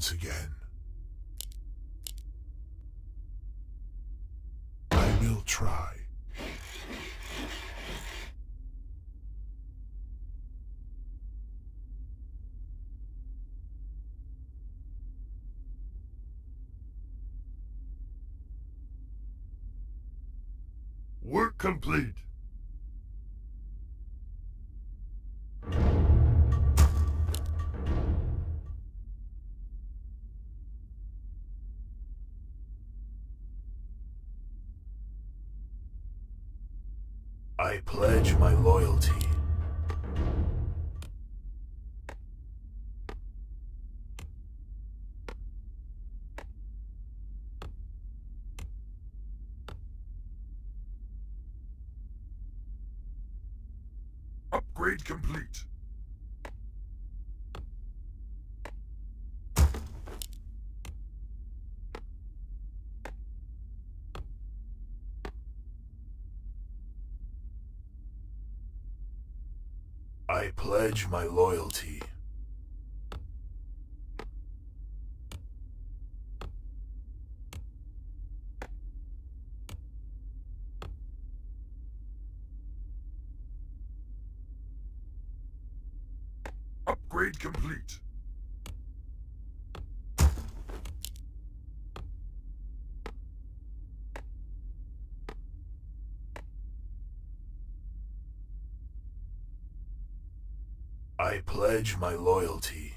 once again. I will try. Work complete. I pledge my loyalty. Upgrade complete. I pledge my loyalty. Upgrade complete. I pledge my loyalty.